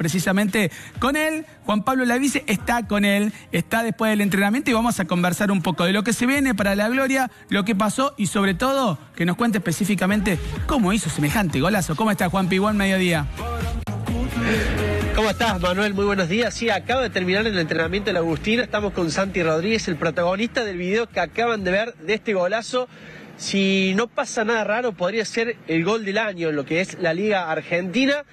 precisamente con él. Juan Pablo Lavice está con él, está después del entrenamiento y vamos a conversar un poco de lo que se viene para la gloria, lo que pasó y sobre todo que nos cuente específicamente cómo hizo semejante golazo. ¿Cómo está Juan Buen mediodía? ¿Cómo estás, Manuel? Muy buenos días. Sí, acaba de terminar el entrenamiento del Agustín. Estamos con Santi Rodríguez, el protagonista del video que acaban de ver de este golazo. Si no pasa nada raro, podría ser el gol del año en lo que es la Liga Argentina.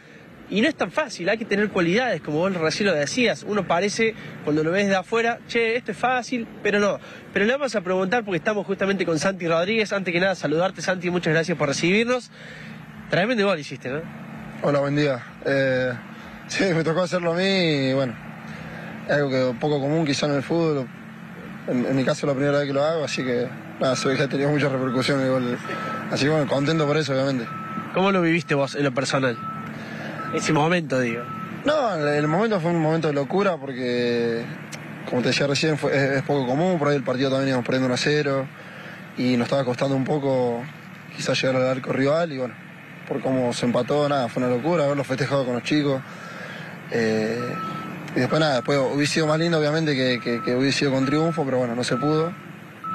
Y no es tan fácil, hay que tener cualidades, como vos recién lo decías. Uno parece, cuando lo ves de afuera, che, esto es fácil, pero no. Pero le vamos a preguntar porque estamos justamente con Santi Rodríguez. Antes que nada, saludarte, Santi, muchas gracias por recibirnos. Tremendo gol hiciste, ¿no? Hola, buen día. Eh, sí, me tocó hacerlo a mí y bueno, es algo que poco común quizá en el fútbol. En, mi caso es la primera vez que lo hago, así que nada, que ha tenido mucha repercusión el gol. Así que bueno, contento por eso, obviamente. ¿Cómo lo viviste vos en lo personal? Ese momento, digo. No, el momento fue un momento de locura porque, como te decía recién, es, poco común. Por ahí el partido también íbamos perdiendo 1 a 0 y nos estaba costando un poco quizás llegar al arco rival y bueno, por cómo se empató, nada, fue una locura haberlo festejado con los chicos. Eh, y después nada, después hubiese sido más lindo obviamente que, que, hubiese sido con triunfo, pero bueno, no se pudo.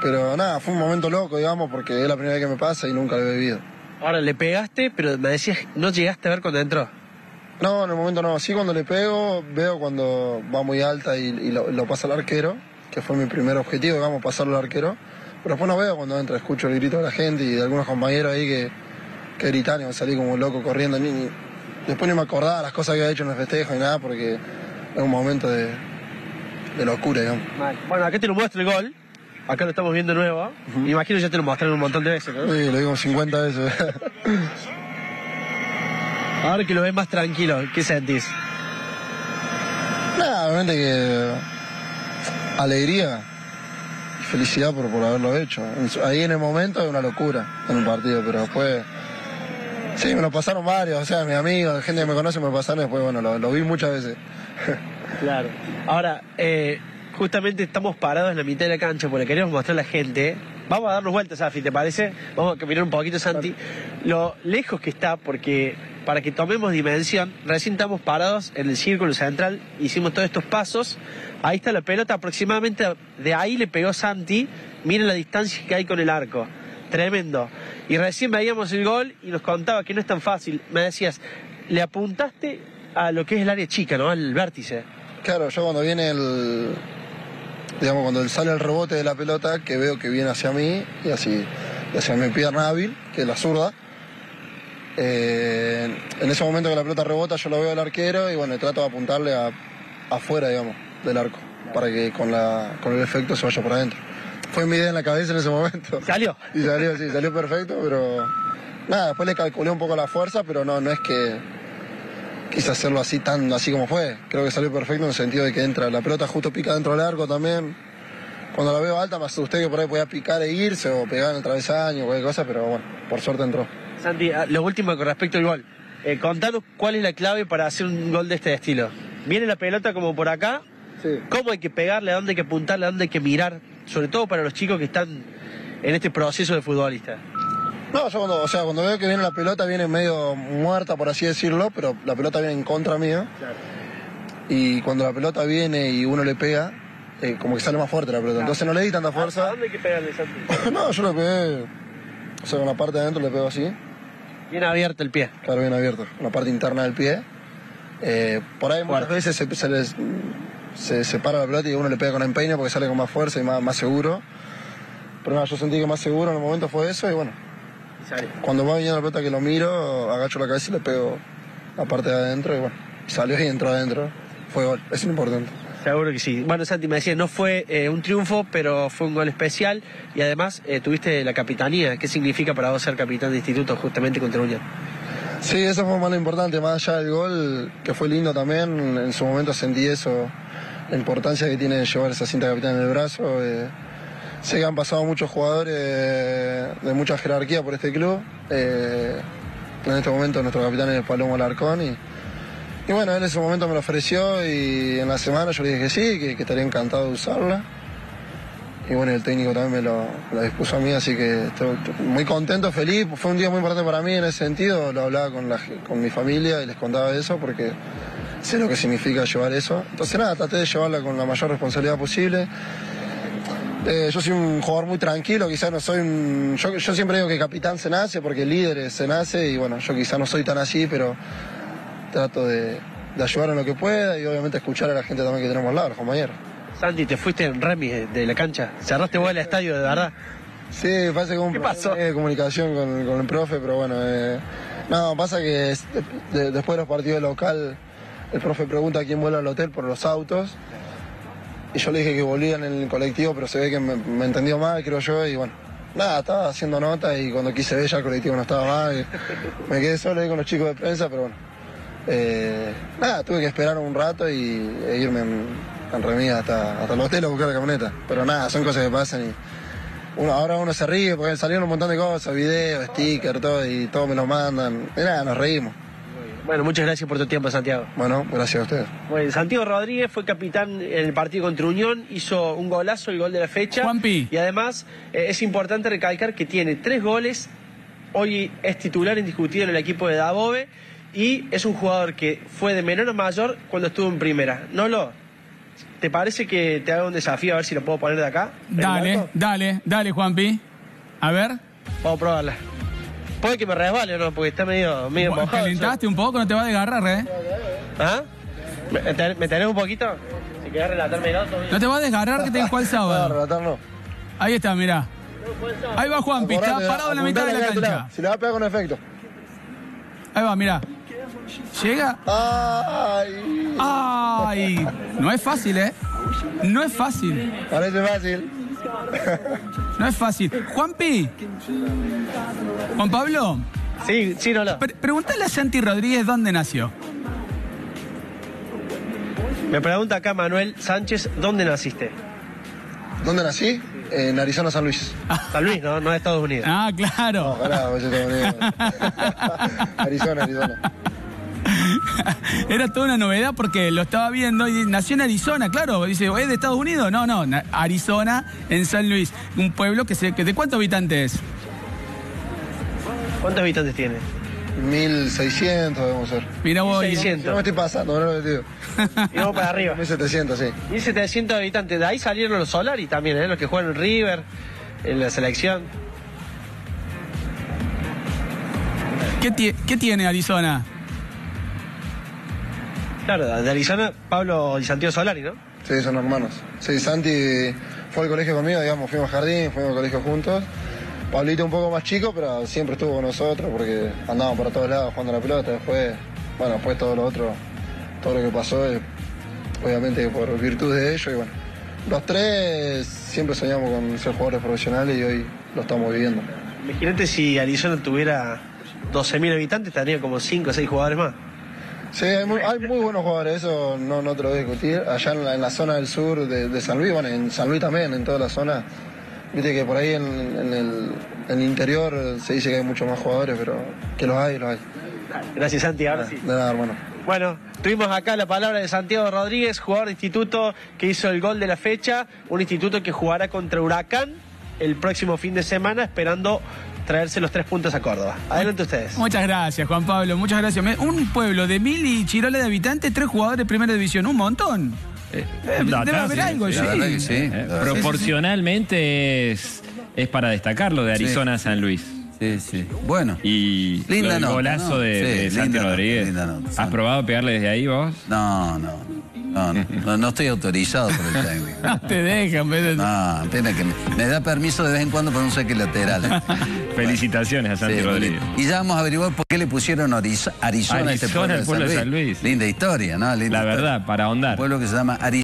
Pero nada, fue un momento loco, digamos, porque es la primera vez que me pasa y nunca lo he vivido. Ahora le pegaste, pero me decías, no llegaste a ver cuando entró. No, en el momento no. Sí, cuando le pego, veo cuando va muy alta y, lo, pasa al arquero, que fue mi primer objetivo, digamos, pasarlo al arquero. Pero después no veo cuando entra, escucho el grito de la gente y de algunos compañeros ahí que, que gritan y salí como loco corriendo. Ni, después no me acordaba las cosas que había hecho en el festejo y nada, porque es un momento de, locura, digamos. Bueno, acá te lo muestro el gol. Acá lo estamos viendo de nuevo. Imagino ya te lo mostraron un montón de veces, ¿no? Sí, lo vimos 50 veces. Ahora que lo ves más tranquilo, ¿qué sentís? Nada, obviamente que alegría y felicidad por, por haberlo hecho. Ahí en el momento es una locura en el partido, pero después... Sí, me lo pasaron varios, o sea, mis amigos, gente que me conoce me lo pasaron después, bueno, lo, vi muchas veces. claro. Ahora, eh, justamente estamos parados en la mitad de la cancha porque queremos mostrar a la gente. Vamos a darnos vueltas, Afi, ¿te parece? Vamos a caminar un poquito, Santi. Lo lejos que está, porque para que tomemos dimensión, recién estamos parados en el círculo central, hicimos todos estos pasos, ahí está la pelota, aproximadamente de ahí le pegó Santi, miren la distancia que hay con el arco, tremendo. Y recién veíamos el gol y nos contaba que no es tan fácil, me decías, le apuntaste a lo que es el área chica, ¿no? Al vértice. Claro, yo cuando viene el, digamos, cuando sale el rebote de la pelota, que veo que viene hacia mí y así, hacia mi pierna hábil, que es la zurda, eh, en ese momento que la pelota rebota, yo lo veo al arquero y bueno, trato de apuntarle a, afuera, digamos, del arco, para que con, la, con el efecto se vaya por adentro. Fue mi idea en la cabeza en ese momento. ¿Salió? Y salió, sí, salió perfecto, pero nada, después le calculé un poco la fuerza, pero no, no es que quise hacerlo así tan así como fue. Creo que salió perfecto en el sentido de que entra, la pelota justo pica dentro del arco también. Cuando la veo alta me asusté que por ahí podía picar e irse o pegar en el travesaño o cualquier cosa, pero bueno, por suerte entró. Santi, ah, lo último con respecto al gol. Eh, contanos cuál es la clave para hacer un gol de este estilo. Viene la pelota como por acá. ¿Cómo hay que pegarle? ¿A dónde hay que apuntarle? ¿A dónde hay que mirar? Sobre todo para los chicos que están en este proceso de futbolista. No, yo cuando, o sea, cuando veo que viene la pelota viene medio muerta, por así decirlo, pero la pelota viene en contra mía. Y cuando la pelota viene y uno le pega, eh, como que sale más fuerte la pelota. Entonces no le di tanta fuerza. ¿A dónde hay que pegarle, Santi? no, yo le pegué, o sea, con la parte de adentro le pego así. Bien abierto el pie. Claro, bien abierto. La parte interna del pie. Eh, por ahí muchas veces se, se, les, se separa la pelota y uno le pega con empeño porque sale con más fuerza y más, más seguro. Pero nada, yo sentí que más seguro en el momento fue eso y bueno. cuando va viniendo la pelota que lo miro, agacho la cabeza y le pego la parte de adentro y bueno, salió y entró adentro. Fue gol, es importante. Seguro que sí. Bueno, Santi me decía, no fue eh, un triunfo, pero fue un gol especial y además eh, tuviste la capitanía. ¿Qué significa para vos ser capitán de instituto justamente contra Unión? Sí, eso fue más importante, más allá del gol, que fue lindo también. En su momento sentí eso, la importancia que tiene llevar esa cinta de capitán en el brazo. Eh, sé que han pasado muchos jugadores de mucha jerarquía por este club. en este momento nuestro capitán es Palomo Alarcón y y bueno, en ese momento me lo ofreció y en la semana yo le dije que sí, que, estaría encantado de usarla. Y bueno, el técnico también me lo, dispuso a mí, así que estoy, muy contento, feliz. Fue un día muy importante para mí en ese sentido. Lo hablaba con, la, con mi familia y les contaba eso porque sé lo que significa llevar eso. Entonces nada, traté de llevarla con la mayor responsabilidad posible. Eh, yo soy un jugador muy tranquilo, quizás no soy un... Yo, yo siempre digo que capitán se nace porque líder se nace y bueno, yo quizás no soy tan así, pero trato de, de ayudar en lo que pueda y obviamente escuchar a la gente también que tenemos al lado, los compañeros. Santi, te fuiste en remis de la cancha. Cerraste vos el estadio, de verdad. Sí, parece que un ¿Qué pasó? de comunicación con, con el profe, pero bueno, eh, no, pasa que es- de- después de los partidos local, el profe pregunta a quién vuela al hotel por los autos. Y yo le dije que volvían en el colectivo, pero se ve que me, me entendió mal, creo yo, y bueno. Nada, estaba haciendo nota y cuando quise ver ya el colectivo no estaba más. me quedé solo ahí con los chicos de prensa, pero bueno. Eh, nada, tuve que esperar un rato y e irme en, en remis hasta, hasta el hotel a buscar la camioneta. Pero nada, son cosas que pasan y uno, ahora uno se ríe porque salieron un montón de cosas, videos, stickers, todo, y todos me lo mandan. Y nada, nos reímos. Bueno, muchas gracias por tu tiempo, Santiago. Bueno, gracias a ustedes. Bueno, Santiago Rodríguez fue capitán en el partido contra Unión, hizo un golazo, el gol de la fecha. Juanpi. Y además eh, es importante recalcar que tiene tres goles, hoy es titular indiscutido en el equipo de Dabove y es un jugador que fue de menor a mayor cuando estuvo en primera. ¿No lo? ¿Te parece que te haga un desafío a ver si lo puedo poner de acá? ¿En el Dale, dale, dale, Juanpi. A ver. Vamos a probarla. Puede que me resbale o no, porque está medio, medio Bueno, mojado. Calentaste un poco, no te va a desgarrar, ¿eh? ¿Ah? ¿Me, ten- me tenés un poquito? Si querés relatarme el otro. No te va a desgarrar que te juega el No, sábado. relatar no. Ahí está, mirá. Ahí va Juanpi, está parado en la mitad de la cancha. Si le va a pegar con efecto. Ahí va, mirá. Llega. Ay, ¡Ay! No es fácil, ¿eh? No es fácil. parece fácil. No es fácil. Juanpi. Juan Pablo, Sí, sí, no pre- pregúntale a Santi Rodríguez dónde nació. Me pregunta acá Manuel Sánchez, ¿dónde naciste? ¿Dónde nací? En Arizona, San Luis. San Luis, ¿no? No Estados Unidos. Ah, claro. Ojalá, vaya Estados Unidos. Arizona, Arizona. Era toda una novedad porque lo estaba viendo y nació en Arizona, claro. Dice, ¿es de Estados Unidos? No, no, na- Arizona, en San Luis. Un pueblo que se. Que ¿De cuántos habitantes? ¿Cuántos habitantes tiene? 1600 debemos ser. Mira vos. 1600. No me estoy pasando, no lo digo. Y vamos para arriba. 1700, sí. 1700 habitantes. De ahí salieron los Solari también, ¿eh? Los que juegan en River, en la selección. ¿Qué, qué tiene Arizona? Claro, de Arizona, Pablo y Santiago Solari, ¿no? Sí, son hermanos. Sí, Santi fue al colegio conmigo, digamos, fuimos al jardín, fuimos al colegio juntos. Pablito un poco más chico, pero siempre estuvo con nosotros porque andábamos por todos lados jugando a la pelota. Después, bueno, después todo lo otro, todo lo que pasó, eh, obviamente por virtud de ello. Y bueno, los tres siempre soñamos con ser jugadores profesionales y hoy lo estamos viviendo. Imagínate si Arizona tuviera 12.000 habitantes, tendría como 5 o 6 jugadores más. Sí, hay muy, hay muy buenos jugadores, eso no, no te lo voy a discutir. Allá en la, en la zona del sur de, de San Luis, bueno, en San Luis también, en toda la zona. Viste que por ahí en, en el, en el interior se dice que hay muchos más jugadores, pero que los hay, los hay. Gracias, Santi. Ahora sí. De nada, hermano. Bueno, tuvimos acá la palabra de Santiago Rodríguez, jugador de instituto que hizo el gol de la fecha, un instituto que jugará contra Huracán el próximo fin de semana, esperando traerse los tres puntos a Córdoba. Adelante ustedes. Muchas gracias, Juan Pablo. Muchas gracias. Un pueblo de mil y chirola de habitantes, tres jugadores de primera división. Un montón. Eh, No, debe está, haber sí, algo, sí, Eh. Proporcionalmente es, es para destacarlo de Arizona a San Luis. Sí, sí. Bueno. Y Linda nota, golazo ¿no? de, Sí, de linda Santi nota, Rodríguez. linda nota. ¿Has probado pegarle desde ahí vos? No, no. No, no, no, no estoy autorizado por el técnico. No te dejan. No, tiene que me, me da permiso de vez en cuando para un saque lateral. Felicitaciones a Santi Sí, Rodríguez. Y ya vamos a averiguar por qué le pusieron Ariz- Arizona, a este Arizona, pueblo, el pueblo de San Luis. Linda historia, ¿no? Linda La historia. verdad, para ahondar. Un pueblo que se llama Arizona.